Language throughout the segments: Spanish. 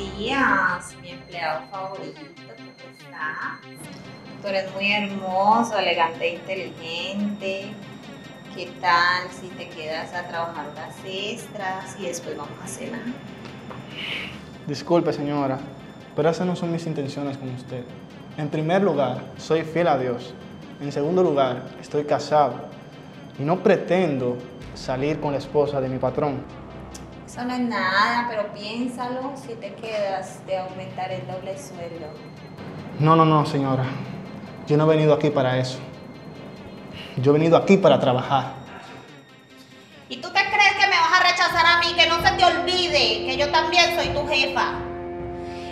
días, mi empleado favorito, ¿cómo estás? Tú eres muy hermoso, elegante e inteligente. ¿Qué tal si te quedas a trabajar horas extras y después vamos a cenar? Disculpe, señora, pero esas no son mis intenciones con usted. En primer lugar, soy fiel a Dios. En segundo lugar, estoy casado y no pretendo salir con la esposa de mi patrón. Eso no es nada, pero piénsalo, si te quedas de aumentar el doble sueldo. No, no, no, señora. Yo no he venido aquí para eso. Yo he venido aquí para trabajar. ¿Y tú te crees que me vas a rechazar a mí? Que no se te olvide que yo también soy tu jefa.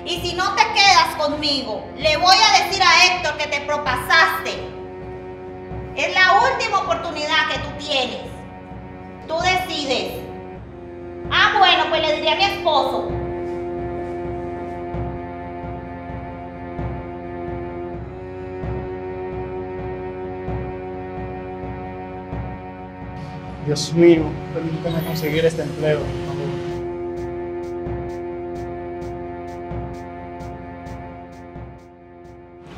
Y si no te quedas conmigo, le voy a decir a Héctor que te propasaste. Es la última oportunidad que tú tienes. Tú decides. Ah, bueno, pues le diré a mi esposo. Dios mío, permítame conseguir este empleo, por favor.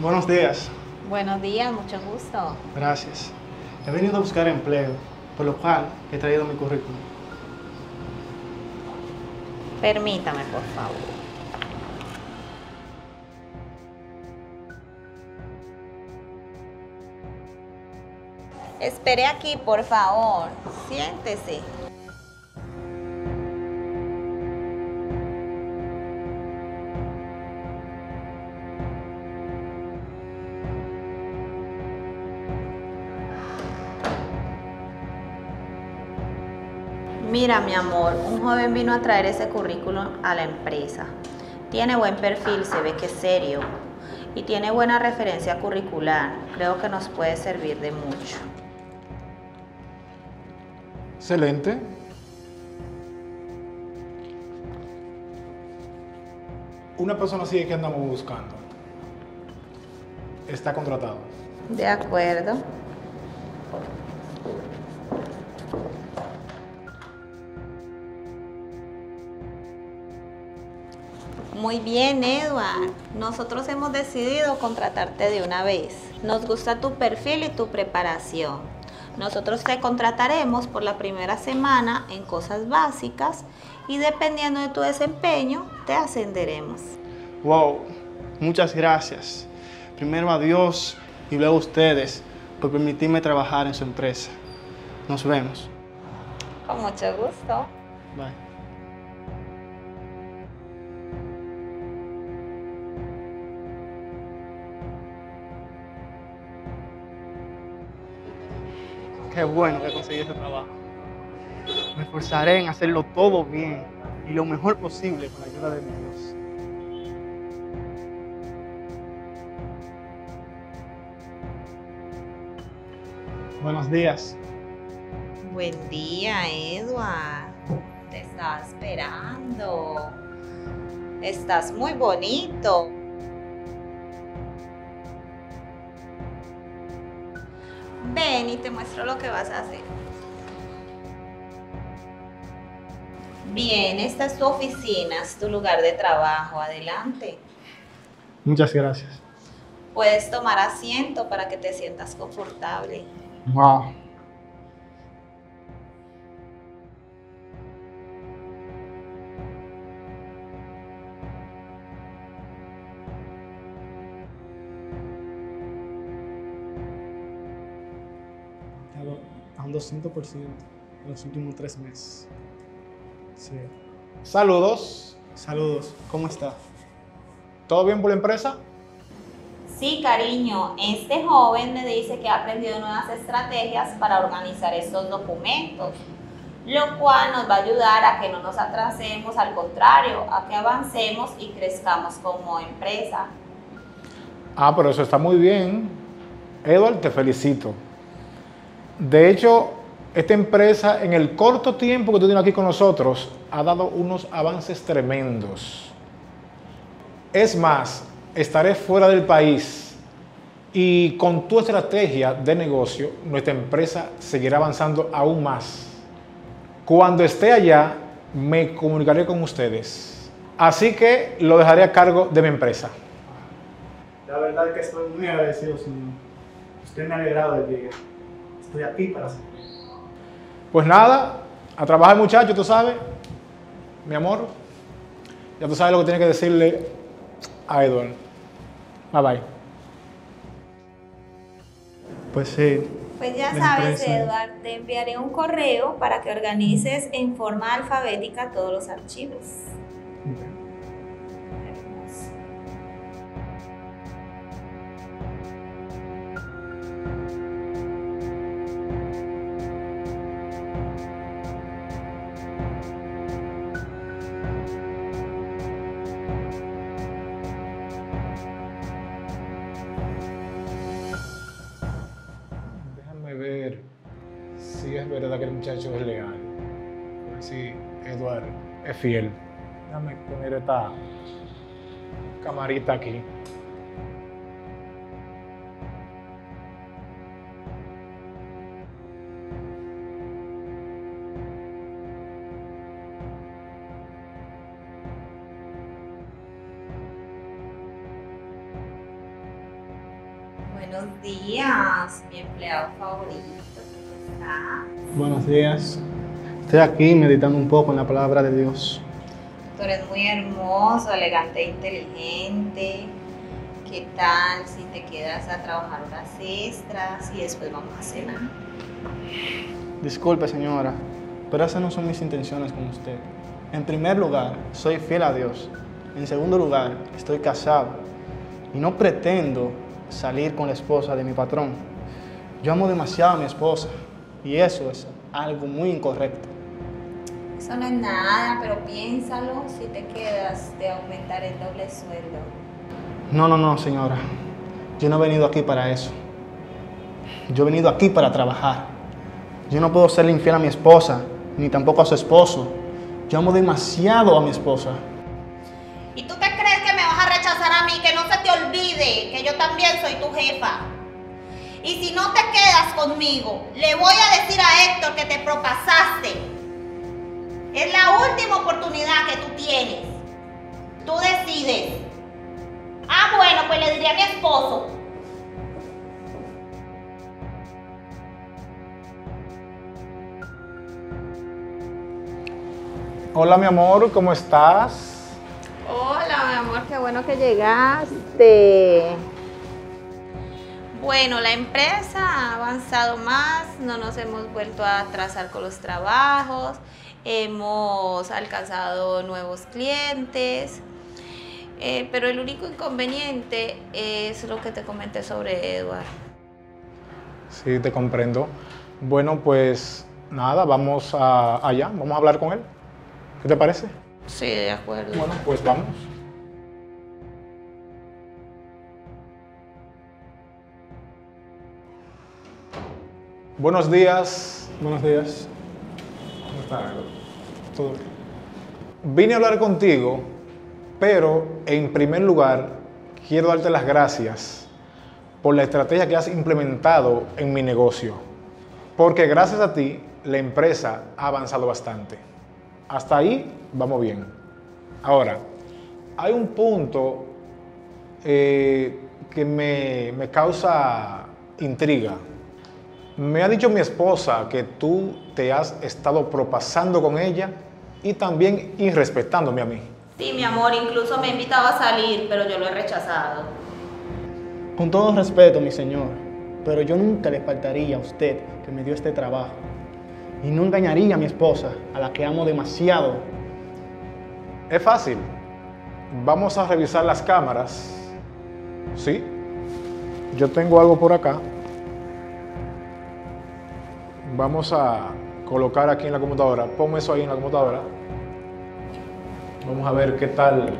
Buenos días. Buenos días, mucho gusto. Gracias. He venido a buscar empleo, por lo cual he traído mi currículum. Permítame, por favor. Espere aquí, por favor. Siéntese. Mira, mi amor, un joven vino a traer ese currículum a la empresa. Tiene buen perfil, se ve que es serio. Y tiene buena referencia curricular. Creo que nos puede servir de mucho. Excelente. Una persona así que andamos buscando. Está contratado. De acuerdo. Muy bien, Edward. Nosotros hemos decidido contratarte de una vez. Nos gusta tu perfil y tu preparación. Nosotros te contrataremos por la primera semana en cosas básicas y dependiendo de tu desempeño, te ascenderemos. Wow, muchas gracias. Primero a Dios y luego a ustedes por permitirme trabajar en su empresa. Nos vemos. Con mucho gusto. Bye. Qué bueno que conseguí ese trabajo. Me esforzaré en hacerlo todo bien y lo mejor posible con la ayuda de mi Dios. Buenos días. Buen día, Edward. Te estaba esperando. Estás muy bonito. Ven y te muestro lo que vas a hacer. Bien, esta es tu oficina, es tu lugar de trabajo. Adelante. Muchas gracias. Puedes tomar asiento para que te sientas confortable. Wow. A un 200% en los últimos tres meses. Sí. Saludos. Saludos. ¿Cómo está? ¿Todo bien por la empresa? Sí, cariño, este joven me dice que ha aprendido nuevas estrategias para organizar estos documentos, lo cual nos va a ayudar a que no nos atrasemos, al contrario, a que avancemos y crezcamos como empresa. Ah, pero eso está muy bien. Edward, te felicito. De hecho, esta empresa en el corto tiempo que tú tienes aquí con nosotros ha dado unos avances tremendos. Es más, estaré fuera del país y con tu estrategia de negocio, nuestra empresa seguirá avanzando aún más. Cuando esté allá, me comunicaré con ustedes. Así que lo dejaré a cargo de mi empresa. La verdad es que estoy muy agradecido, Señor. Usted me ha alegrado el día. Estoy aquí para servir. Pues nada, a trabajar muchacho, tú sabes, mi amor. Ya tú sabes lo que tienes que decirle a Edward. Bye bye. Pues sí. Pues ya sabes. Edward, te enviaré un correo para que organices en forma alfabética todos los archivos. Hermoso. Verdad que el muchacho es leal. Si Edward es fiel. Déjame poner esta camarita aquí. Buenos días, mi empleado favorito. ¿Cómo está? Buenos días. Estoy aquí meditando un poco en la palabra de Dios. Tú eres muy hermoso, elegante e inteligente. ¿Qué tal si te quedas a trabajar horas extras y después vamos a cenar? Disculpe, señora, pero esas no son mis intenciones con usted. En primer lugar, soy fiel a Dios. En segundo lugar, estoy casado y no pretendo salir con la esposa de mi patrón. Yo amo demasiado a mi esposa y eso es algo muy incorrecto. Eso no es nada, pero piénsalo si te quedas de aumentar el doble sueldo. No, no, no, señora. Yo no he venido aquí para eso. Yo he venido aquí para trabajar. Yo no puedo serle infiel a mi esposa, ni tampoco a su esposo. Yo amo demasiado a mi esposa. ¿Y tú te crees que me vas a rechazar a mí? Que no se te olvide que yo también soy tu jefa. Y si no te quedas conmigo, le voy a decir a Héctor que te propasaste. Es la última oportunidad que tú tienes. Tú decides. Ah, bueno, pues le diré a mi esposo. Hola mi amor, ¿cómo estás? Hola, mi amor, qué bueno que llegaste. Bueno, la empresa ha avanzado más, no nos hemos vuelto a atrasar con los trabajos, hemos alcanzado nuevos clientes, eh, pero el único inconveniente es lo que te comenté sobre Edward. Sí, te comprendo. Bueno, pues nada, vamos a- allá, vamos a hablar con él. ¿Qué te parece? Sí, de acuerdo. Bueno, pues vamos. Buenos días. Buenos días. ¿Cómo estás? Todo bien. Vine a hablar contigo, pero en primer lugar quiero darte las gracias por la estrategia que has implementado en mi negocio. Porque gracias a ti la empresa ha avanzado bastante. Hasta ahí vamos bien. Ahora, hay un punto eh, que me, me causa intriga. Me ha dicho mi esposa que tú te has estado propasando con ella y también irrespetándome a mí. Sí, mi amor, incluso me ha invitado a salir, pero yo lo he rechazado. Con todo respeto, mi señor, pero yo nunca le faltaría a usted que me dio este trabajo. Y no engañaría a mi esposa, a la que amo demasiado. Es fácil. Vamos a revisar las cámaras. ¿Sí? Yo tengo algo por acá. Vamos a colocar aquí en la computadora. Ponme eso ahí en la computadora. Vamos a ver qué tal.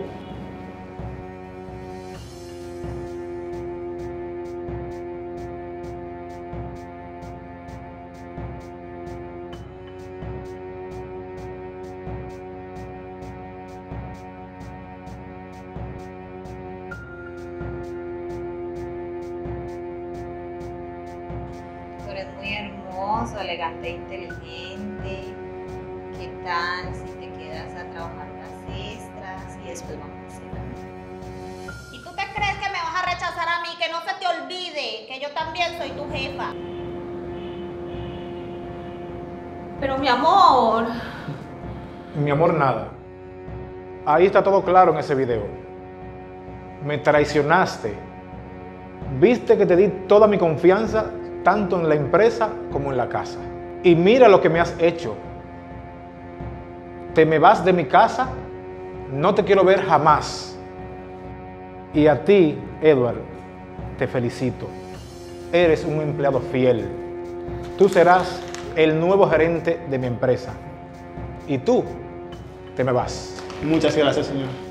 Hermoso, elegante e inteligente. ¿Qué tal si te quedas a trabajar horas extras y y después vamos a hacer. ¿Y tú te crees que me vas a rechazar a mí? Que no se te olvide que yo también soy tu jefa. Pero mi amor. Mi amor, nada. Ahí está todo claro en ese video. Me traicionaste. Viste que te di toda mi confianza, tanto en la empresa como en la casa. Y mira lo que me has hecho. Te me vas de mi casa, no te quiero ver jamás. Y a ti, Edward, te felicito. Eres un empleado fiel. Tú serás el nuevo gerente de mi empresa. Y tú te me vas. Muchas gracias, señor.